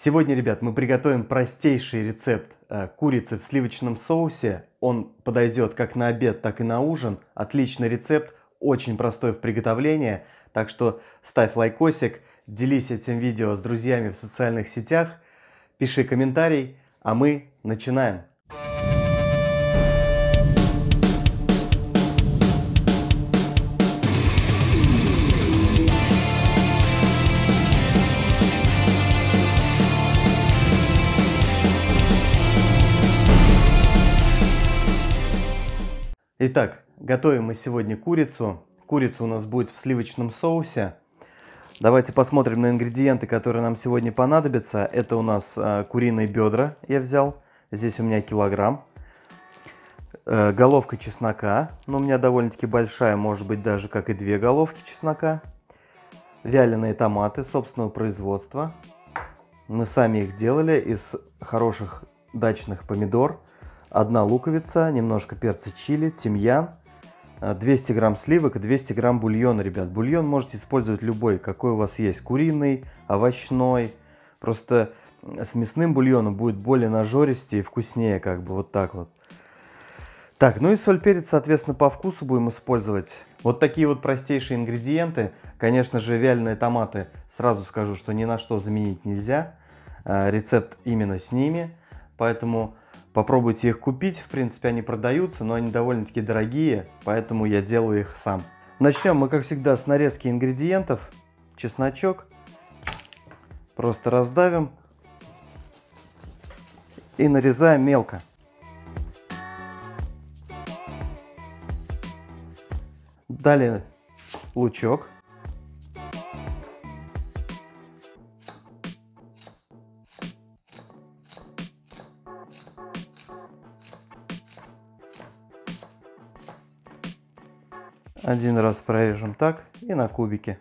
Сегодня, ребят, мы приготовим простейший рецепт э, курицы в сливочном соусе. Он подойдет как на обед, так и на ужин. Отличный рецепт, очень простой в приготовлении. Так что ставь лайкосик, делись этим видео с друзьями в социальных сетях, пиши комментарий, а мы начинаем. Итак, готовим мы сегодня курицу. Курица у нас будет в сливочном соусе. Давайте посмотрим на ингредиенты, которые нам сегодня понадобятся. Это у нас э, куриные бедра я взял. Здесь у меня килограмм. Э, головка чеснока. Но у меня довольно-таки большая, может быть даже как и две головки чеснока. Вяленые томаты собственного производства. Мы сами их делали из хороших дачных помидор одна луковица, немножко перца чили, тимьян, 200 э, грамм сливок и 200 грамм бульона, ребят. Бульон можете использовать любой, какой у вас есть. Куриный, овощной. Просто с мясным бульоном будет более нажористее и вкуснее, как бы вот так вот. Так, ну и соль, перец, соответственно, по вкусу будем использовать. Вот такие вот простейшие ингредиенты. Конечно же, вяленые томаты, сразу скажу, что ни на что заменить нельзя. Э, рецепт именно с ними. Поэтому Попробуйте их купить, в принципе они продаются, но они довольно-таки дорогие, поэтому я делаю их сам. Начнем мы, как всегда, с нарезки ингредиентов. Чесночок. Просто раздавим и нарезаем мелко. Далее лучок. Один раз прорежем так и на кубики.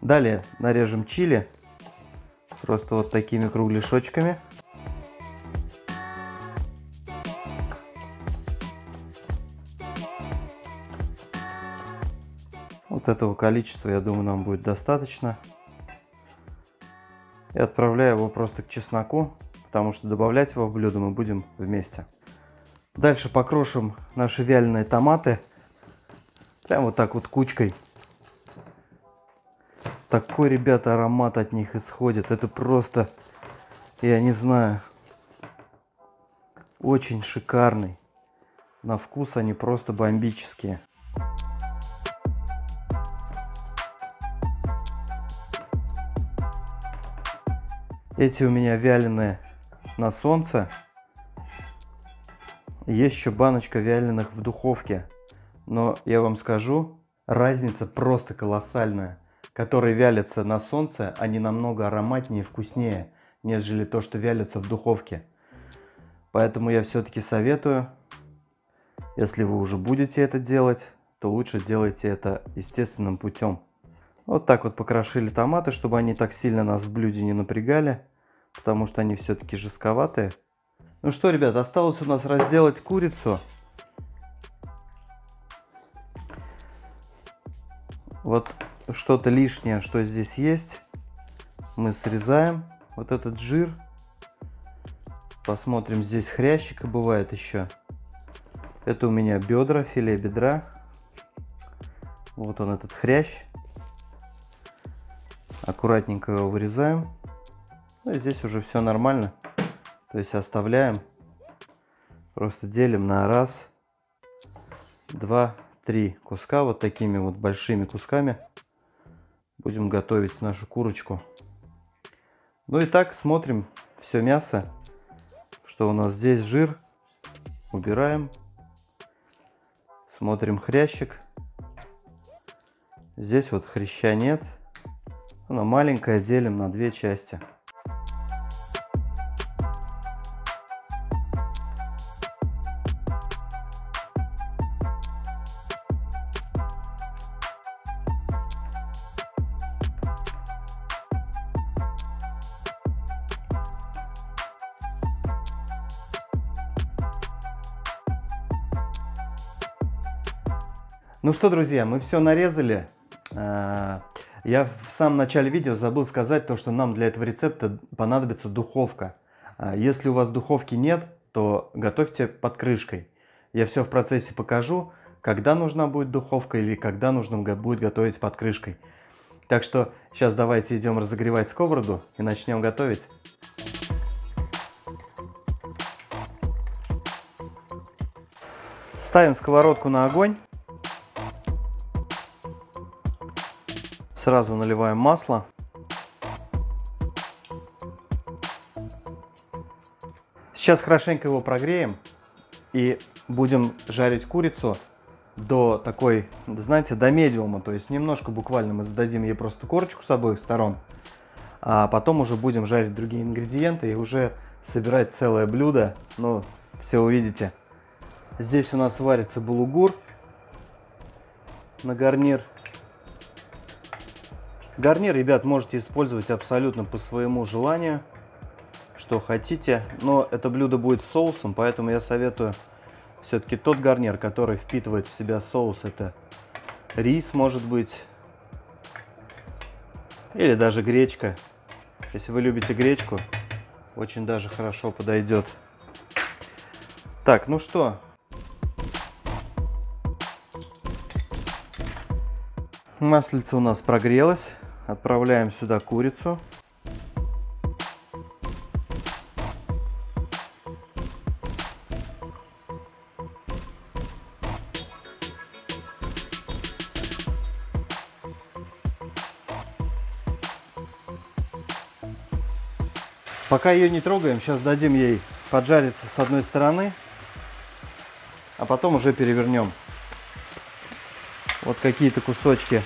Далее нарежем чили просто вот такими кругляшочками. Вот этого количества, я думаю, нам будет достаточно и отправляю его просто к чесноку, потому что добавлять его в блюдо мы будем вместе. Дальше покрошим наши вяленые томаты, прям вот так вот кучкой. Такой, ребята, аромат от них исходит. Это просто, я не знаю, очень шикарный. На вкус они просто бомбические. Эти у меня вяленые на солнце. Есть еще баночка вяленых в духовке. Но я вам скажу, разница просто колоссальная. Которые вялятся на солнце, они намного ароматнее и вкуснее, нежели то, что вялится в духовке. Поэтому я все-таки советую, если вы уже будете это делать, то лучше делайте это естественным путем. Вот так вот покрошили томаты, чтобы они так сильно нас в блюде не напрягали, потому что они все-таки жестковатые. Ну что, ребят, осталось у нас разделать курицу. Вот что-то лишнее, что здесь есть, мы срезаем. Вот этот жир. Посмотрим, здесь хрящика бывает еще. Это у меня бедра, филе бедра. Вот он этот хрящ аккуратненько его вырезаем. Ну и здесь уже все нормально. То есть оставляем. Просто делим на раз, два, три куска. Вот такими вот большими кусками. Будем готовить нашу курочку. Ну и так смотрим все мясо. Что у нас здесь жир. Убираем. Смотрим хрящик. Здесь вот хряща нет. Она маленькая, делим на две части. Ну что, друзья, мы все нарезали. Э, я в самом начале видео забыл сказать то, что нам для этого рецепта понадобится духовка. А, если у вас духовки нет, то готовьте под крышкой. Я все в процессе покажу, когда нужна будет духовка или когда нужно будет готовить под крышкой. Так что сейчас давайте идем разогревать сковороду и начнем готовить. Ставим сковородку на огонь. Сразу наливаем масло. Сейчас хорошенько его прогреем и будем жарить курицу до такой, знаете, до медиума. То есть немножко буквально мы зададим ей просто корочку с обоих сторон. А потом уже будем жарить другие ингредиенты и уже собирать целое блюдо. Ну, все увидите. Здесь у нас варится булугур на гарнир. Гарнир, ребят, можете использовать абсолютно по своему желанию, что хотите. Но это блюдо будет соусом, поэтому я советую все-таки тот гарнир, который впитывает в себя соус. Это рис, может быть, или даже гречка. Если вы любите гречку, очень даже хорошо подойдет. Так, ну что, Маслица у нас прогрелась. Отправляем сюда курицу. Пока ее не трогаем, сейчас дадим ей поджариться с одной стороны, а потом уже перевернем. Вот какие-то кусочки,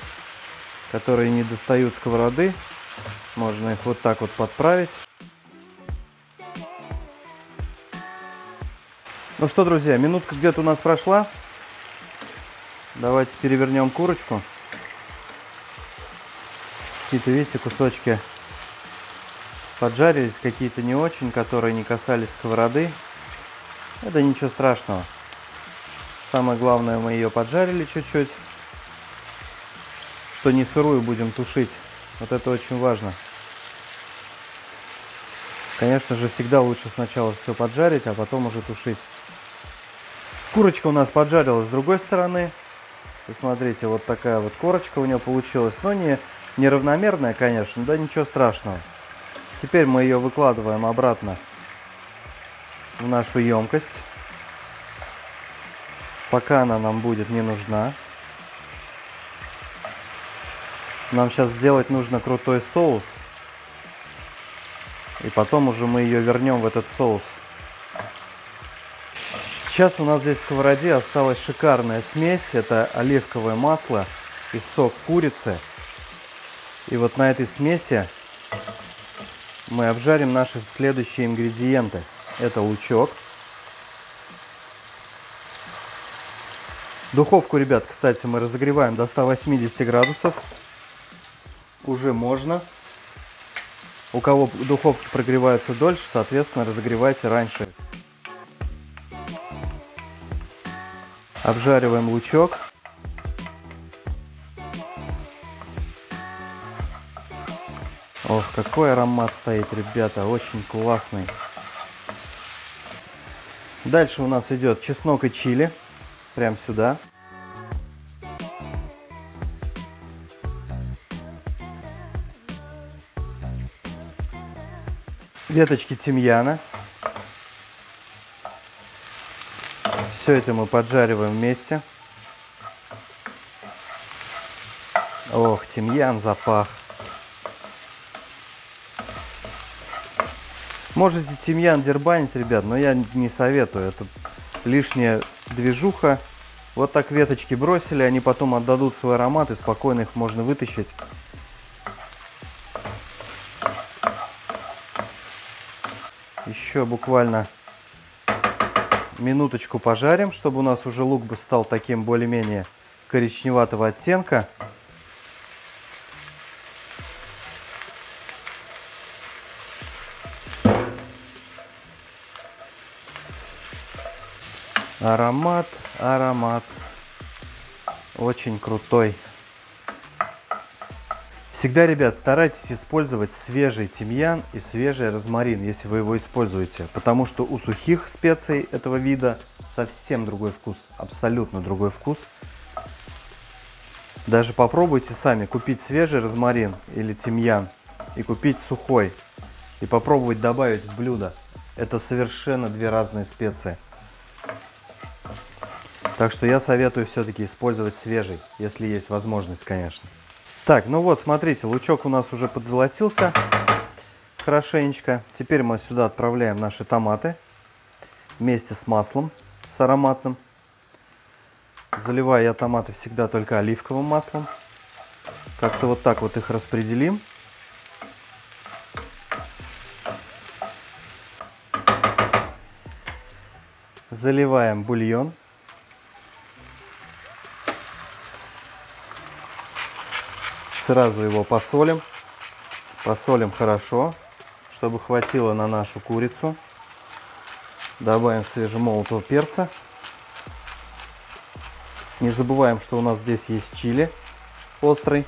которые не достают сковороды. Можно их вот так вот подправить. Ну что, друзья, минутка где-то у нас прошла. Давайте перевернем курочку. Какие-то, видите, кусочки поджарились, какие-то не очень, которые не касались сковороды. Это ничего страшного. Самое главное, мы ее поджарили чуть-чуть что не сырую будем тушить. Вот это очень важно. Конечно же, всегда лучше сначала все поджарить, а потом уже тушить. Курочка у нас поджарилась с другой стороны. Посмотрите, вот такая вот корочка у нее получилась. Но не неравномерная, конечно, да ничего страшного. Теперь мы ее выкладываем обратно в нашу емкость. Пока она нам будет не нужна. Нам сейчас сделать нужно крутой соус. И потом уже мы ее вернем в этот соус. Сейчас у нас здесь в сковороде осталась шикарная смесь. Это оливковое масло и сок курицы. И вот на этой смеси мы обжарим наши следующие ингредиенты. Это лучок. Духовку, ребят, кстати, мы разогреваем до 180 градусов уже можно. У кого духовки прогреваются дольше, соответственно, разогревайте раньше. Обжариваем лучок. Ох, какой аромат стоит, ребята, очень классный. Дальше у нас идет чеснок и чили, прям сюда. Веточки тимьяна. Все это мы поджариваем вместе. Ох, тимьян запах. Можете тимьян дербанить, ребят, но я не советую. Это лишняя движуха. Вот так веточки бросили, они потом отдадут свой аромат и спокойно их можно вытащить Еще буквально минуточку пожарим, чтобы у нас уже лук бы стал таким более-менее коричневатого оттенка. Аромат, аромат. Очень крутой. Всегда, ребят, старайтесь использовать свежий тимьян и свежий розмарин, если вы его используете. Потому что у сухих специй этого вида совсем другой вкус. Абсолютно другой вкус. Даже попробуйте сами купить свежий розмарин или тимьян и купить сухой. И попробовать добавить в блюдо. Это совершенно две разные специи. Так что я советую все-таки использовать свежий, если есть возможность, конечно. Так, ну вот, смотрите, лучок у нас уже подзолотился хорошенечко. Теперь мы сюда отправляем наши томаты вместе с маслом, с ароматным. Заливаю я томаты всегда только оливковым маслом. Как-то вот так вот их распределим. Заливаем бульон. Сразу его посолим. Посолим хорошо, чтобы хватило на нашу курицу. Добавим свежемолотого перца. Не забываем, что у нас здесь есть чили острый.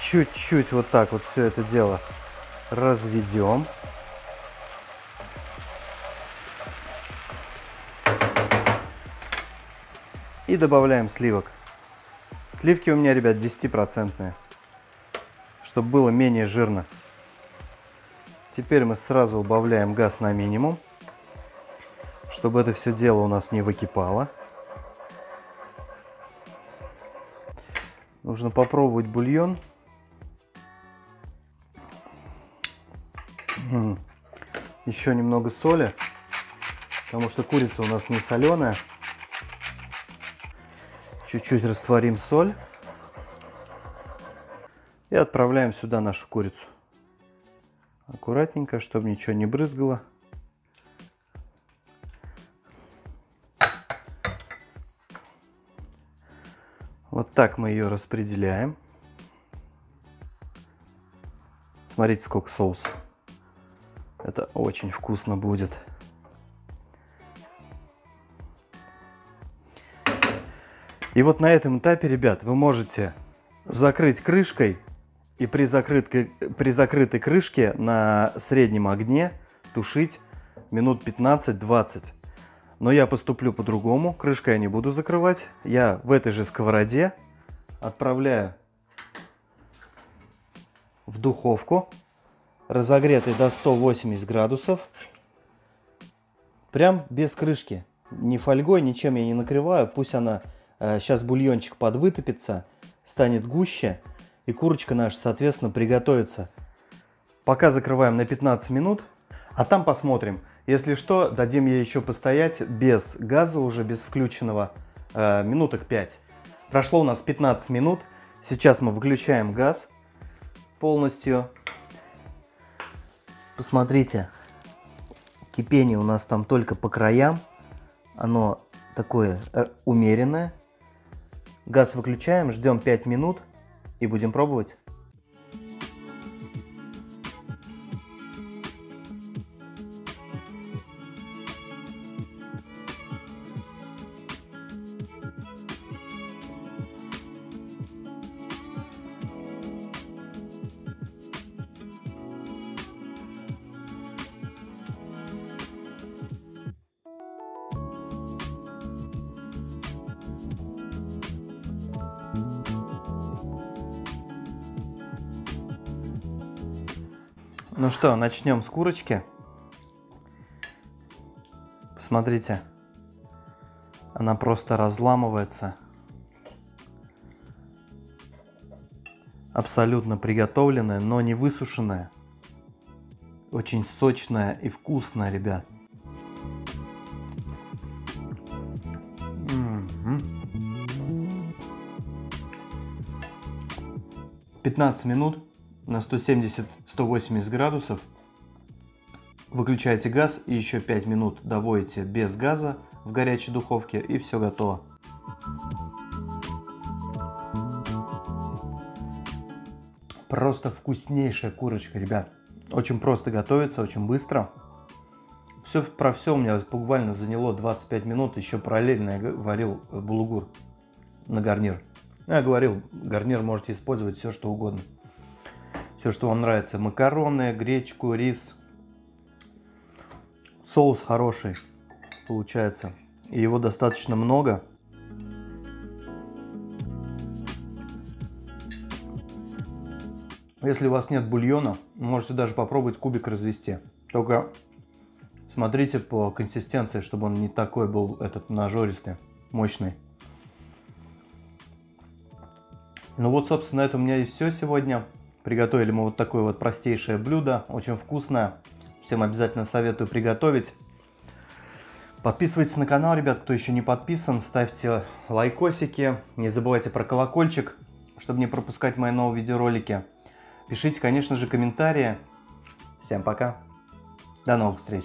Чуть-чуть вот так вот все это дело разведем. И добавляем сливок. Сливки у меня, ребят, 10%, чтобы было менее жирно. Теперь мы сразу убавляем газ на минимум, чтобы это все дело у нас не выкипало. Нужно попробовать бульон. Еще немного соли, потому что курица у нас не соленая. Чуть-чуть растворим соль. И отправляем сюда нашу курицу. Аккуратненько, чтобы ничего не брызгало. Вот так мы ее распределяем. Смотрите, сколько соуса. Это очень вкусно будет. И вот на этом этапе, ребят, вы можете закрыть крышкой и при закрытой, при закрытой крышке на среднем огне тушить минут 15-20. Но я поступлю по-другому. Крышкой я не буду закрывать. Я в этой же сковороде отправляю в духовку, разогретой до 180 градусов. Прям без крышки. Ни фольгой, ничем я не накрываю. Пусть она Сейчас э, бульончик подвытопится, станет гуще, и курочка наша, соответственно, приготовится. Пока закрываем на 15 минут, а там посмотрим. Если что, дадим ей еще постоять без газа, уже без включенного, э, минуток 5. Прошло у нас 15 минут. Сейчас мы выключаем газ полностью. Посмотрите, кипение у нас там только по краям. Оно такое э, умеренное. Газ выключаем, ждем 5 минут и будем пробовать. Ну что, начнем с курочки. Посмотрите, она просто разламывается. Абсолютно приготовленная, но не высушенная. Очень сочная и вкусная, ребят. 15 минут на 170-180 градусов. Выключаете газ и еще 5 минут доводите без газа в горячей духовке и все готово. Просто вкуснейшая курочка, ребят. Очень просто готовится, очень быстро. все про все у меня буквально заняло 25 минут. Еще параллельно я варил булгур на гарнир. Я говорил, гарнир можете использовать все, что угодно. Все, что вам нравится. Макароны, гречку, рис. Соус хороший получается. И его достаточно много. Если у вас нет бульона, можете даже попробовать кубик развести. Только смотрите по консистенции, чтобы он не такой был этот нажористый, мощный. Ну вот, собственно, это у меня и все сегодня. Приготовили мы вот такое вот простейшее блюдо, очень вкусное. Всем обязательно советую приготовить. Подписывайтесь на канал, ребят, кто еще не подписан, ставьте лайкосики, не забывайте про колокольчик, чтобы не пропускать мои новые видеоролики. Пишите, конечно же, комментарии. Всем пока. До новых встреч.